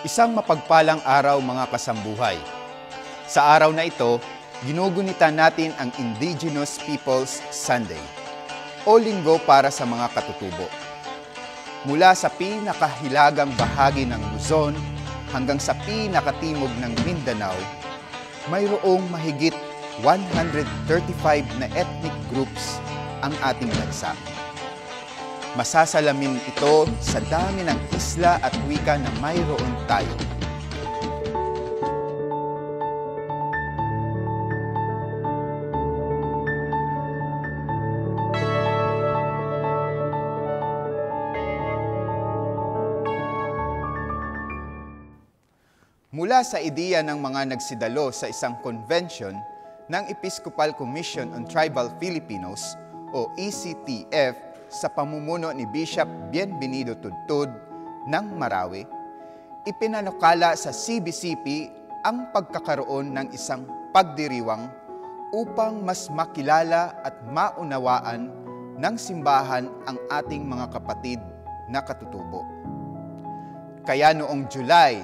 Isang mapagpalang araw mga kasambuhay. Sa araw na ito, ginugunita natin ang Indigenous Peoples Sunday o linggo para sa mga katutubo. Mula sa pinakahilagang bahagi ng Luzon hanggang sa pinakatimog ng Mindanao, mayroong mahigit 135 na ethnic groups ang ating bansa. Masasalamin ito sa dami ng isla at wika na mayroon tayo. Mula sa ideya ng mga nagsidalo sa isang convention ng Episcopal Commission on Tribal Filipinos o ECTF sa pamumuno ni Bishop Bienvenido Tudtud ng Marawi, ipinanukala sa CBCP ang pagkakaroon ng isang pagdiriwang upang mas makilala at maunawaan ng simbahan ang ating mga kapatid na katutubo. Kaya noong July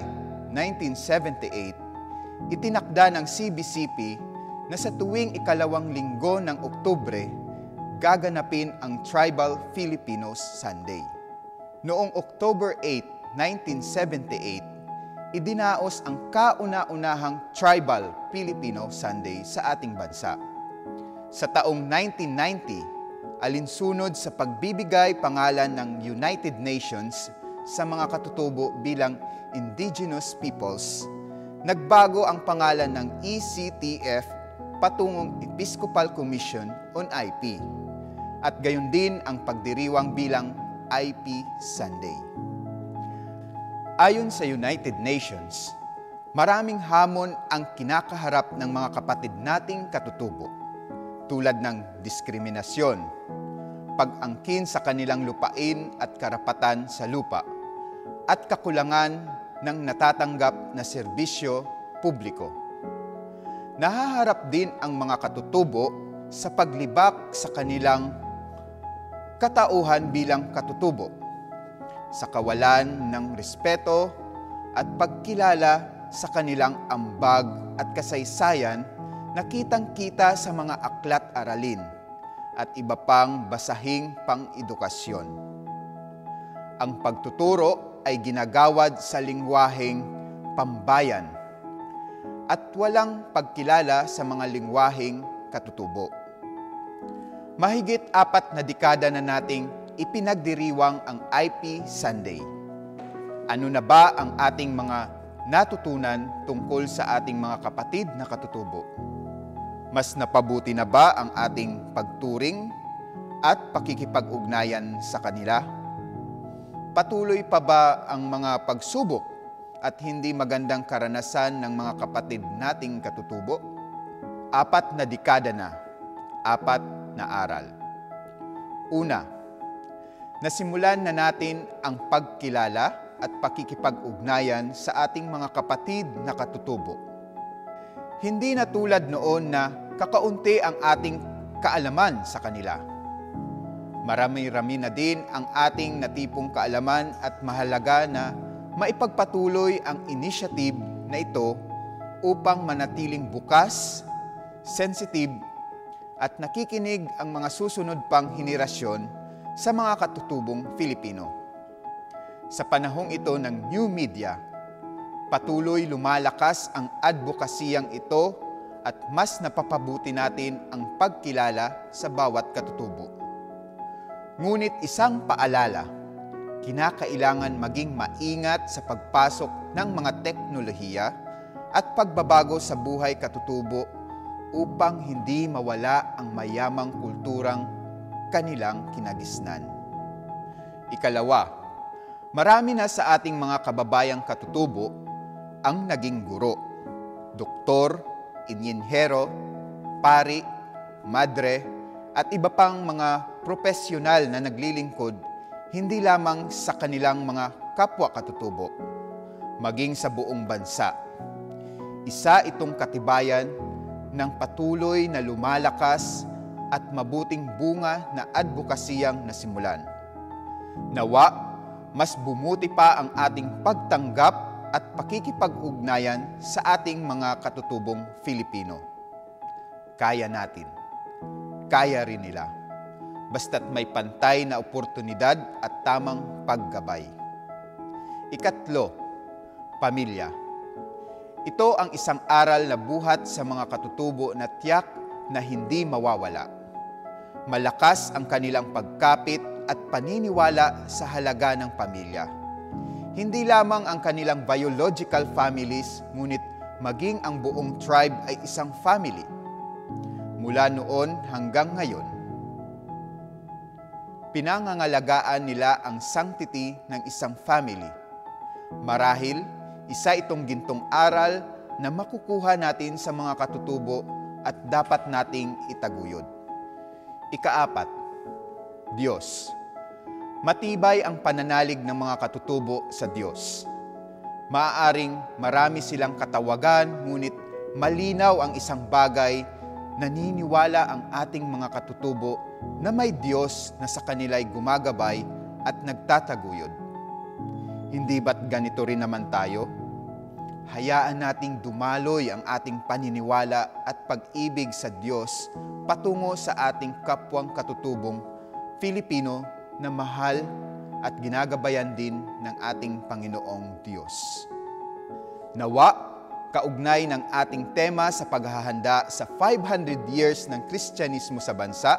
1978, itinakda ng CBCP na sa tuwing ikalawang linggo ng Oktubre, gaganapin ang Tribal Filipinos Sunday. Noong October 8, 1978, idinaos ang kauna-unahang Tribal Filipino Sunday sa ating bansa. Sa taong 1990, alinsunod sa pagbibigay pangalan ng United Nations sa mga katutubo bilang indigenous peoples, nagbago ang pangalan ng ECTF patungong Episcopal Commission on IP at gayon din ang pagdiriwang bilang IP Sunday. Ayon sa United Nations, maraming hamon ang kinakaharap ng mga kapatid nating katutubo tulad ng diskriminasyon, pag-angkin sa kanilang lupain at karapatan sa lupa, at kakulangan ng natatanggap na serbisyo publiko. Nahaharap din ang mga katutubo sa paglibak sa kanilang katauhan bilang katutubo, sa kawalan ng respeto at pagkilala sa kanilang ambag at kasaysayan na kitang-kita sa mga aklat aralin at iba pang basahing pang-edukasyon. Ang pagtuturo ay ginagawad sa lingwaheng pambayan at walang pagkilala sa mga lingwaheng katutubo. Mahigit apat na dekada na nating ipinagdiriwang ang IP Sunday. Ano na ba ang ating mga natutunan tungkol sa ating mga kapatid na katutubo? Mas napabuti na ba ang ating pagturing at pakikipag-ugnayan sa kanila? Patuloy pa ba ang mga pagsubok at hindi magandang karanasan ng mga kapatid nating katutubo? Apat na dekada na, apat na aral. Una, nasimulan na natin ang pagkilala at pakikipag-ugnayan sa ating mga kapatid na katutubo. Hindi na tulad noon na kakaunti ang ating kaalaman sa kanila. Marami-rami na din ang ating natipong kaalaman at mahalaga na maipagpatuloy ang initiative na ito upang manatiling bukas, sensitive, at nakikinig ang mga susunod pang henerasyon sa mga katutubong Filipino. Sa panahong ito ng new media, patuloy lumalakas ang advokasiyang ito at mas napapabuti natin ang pagkilala sa bawat katutubo. Ngunit isang paalala, kinakailangan maging maingat sa pagpasok ng mga teknolohiya at pagbabago sa buhay katutubo upang hindi mawala ang mayamang kulturang kanilang kinagisnan. Ikalawa, marami na sa ating mga kababayang katutubo ang naging guro, doktor, inyinhero, pari, madre, at iba pang mga profesional na naglilingkod hindi lamang sa kanilang mga kapwa katutubo, maging sa buong bansa. Isa itong katibayan ng patuloy na lumalakas at mabuting bunga na advokasiyang nasimulan. Nawa, mas bumuti pa ang ating pagtanggap at pakikipag-ugnayan sa ating mga katutubong Filipino. Kaya natin. Kaya rin nila. Basta't may pantay na oportunidad at tamang paggabay. Ikatlo, pamilya. Ito ang isang aral na buhat sa mga katutubo na tiyak na hindi mawawala. Malakas ang kanilang pagkapit at paniniwala sa halaga ng pamilya. Hindi lamang ang kanilang biological families, ngunit maging ang buong tribe ay isang family. Mula noon hanggang ngayon, pinangangalagaan nila ang sanctity ng isang family. Marahil, isa itong gintong aral na makukuha natin sa mga katutubo at dapat nating itaguyod. Ikaapat, Diyos. Matibay ang pananalig ng mga katutubo sa Diyos. Maaaring marami silang katawagan, ngunit malinaw ang isang bagay, naniniwala ang ating mga katutubo na may Diyos na sa kanila'y gumagabay at nagtataguyod. Hindi ba't ganito rin naman tayo? Hayaan nating dumaloy ang ating paniniwala at pag-ibig sa Diyos patungo sa ating kapwang katutubong Filipino na mahal at ginagabayan din ng ating Panginoong Diyos. Nawa, kaugnay ng ating tema sa paghahanda sa 500 years ng Kristyanismo sa bansa,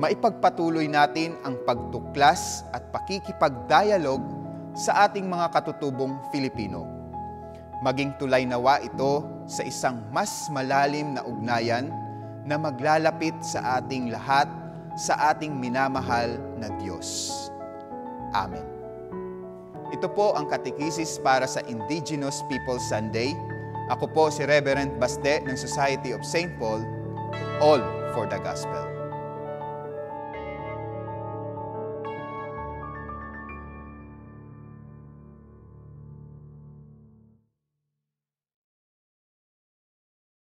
maipagpatuloy natin ang pagtuklas at pakikipagdialog sa ating mga katutubong Filipino. Maging tulay nawa ito sa isang mas malalim na ugnayan na maglalapit sa ating lahat sa ating minamahal na Diyos. Amen. Ito po ang katekisis para sa Indigenous People Sunday. Ako po si Reverend Baste ng Society of St. Paul, All for the Gospel.